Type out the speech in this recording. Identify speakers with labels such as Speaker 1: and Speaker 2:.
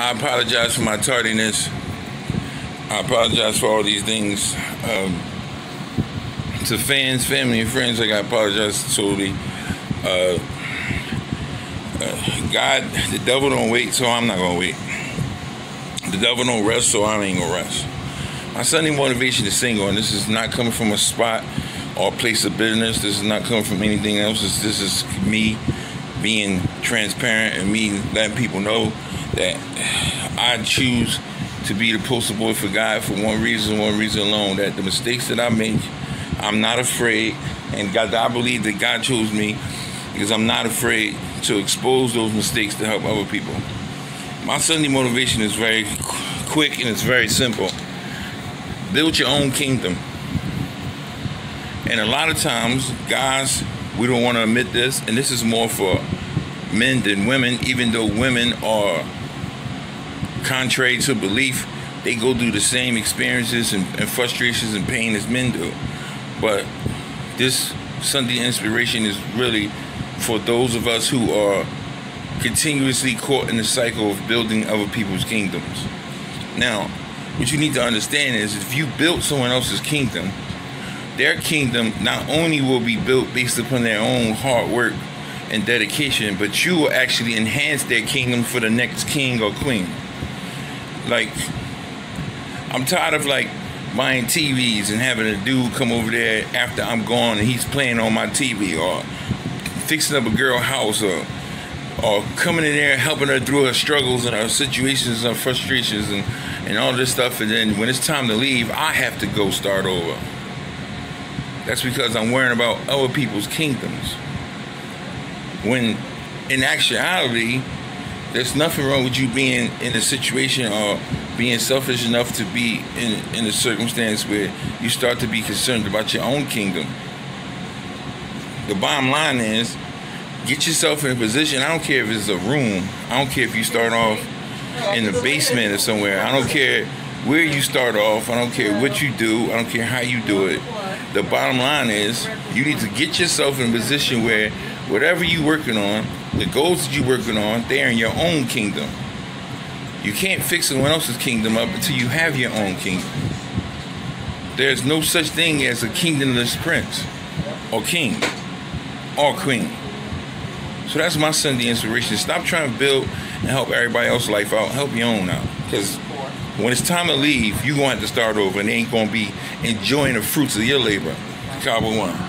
Speaker 1: I apologize for my tardiness. I apologize for all these things. Um, to fans, family, and friends, I got to apologize totally. Uh, uh, God, the devil don't wait, so I'm not gonna wait. The devil don't rest, so I ain't gonna rest. My Sunday motivation is single, and this is not coming from a spot or place of business. This is not coming from anything else. This is me being transparent and me letting people know that I choose to be the poster boy for God for one reason, one reason alone. That the mistakes that I make, I'm not afraid, and God, I believe that God chose me because I'm not afraid to expose those mistakes to help other people. My Sunday motivation is very quick and it's very simple. Build your own kingdom. And a lot of times, guys, we don't want to admit this, and this is more for men than women, even though women are contrary to belief, they go through the same experiences and, and frustrations and pain as men do. But this Sunday inspiration is really for those of us who are continuously caught in the cycle of building other people's kingdoms. Now, what you need to understand is if you build someone else's kingdom, their kingdom not only will be built based upon their own hard work and dedication, but you will actually enhance their kingdom for the next king or queen. Like, I'm tired of like buying TVs and having a dude come over there after I'm gone and he's playing on my TV or fixing up a girl house or or coming in there helping her through her struggles and her situations and frustrations and, and all this stuff and then when it's time to leave I have to go start over. That's because I'm worrying about other people's kingdoms. When in actuality, there's nothing wrong with you being in a situation or being selfish enough to be in, in a circumstance where you start to be concerned about your own kingdom. The bottom line is get yourself in a position. I don't care if it's a room, I don't care if you start off in the basement or somewhere, I don't care where you start off, I don't care what you do, I don't care how you do it. The bottom line is you need to get yourself in a position where whatever you're working on, the goals that you're working on, they're in your own kingdom. You can't fix someone else's kingdom up until you have your own kingdom. There's no such thing as a kingdomless prince or king or queen. So that's my Sunday inspiration. Stop trying to build and help everybody else's life out. Help your own out. Because when it's time to leave, you're going to have to start over and they ain't going to be enjoying the fruits of your labor. Cowboy One.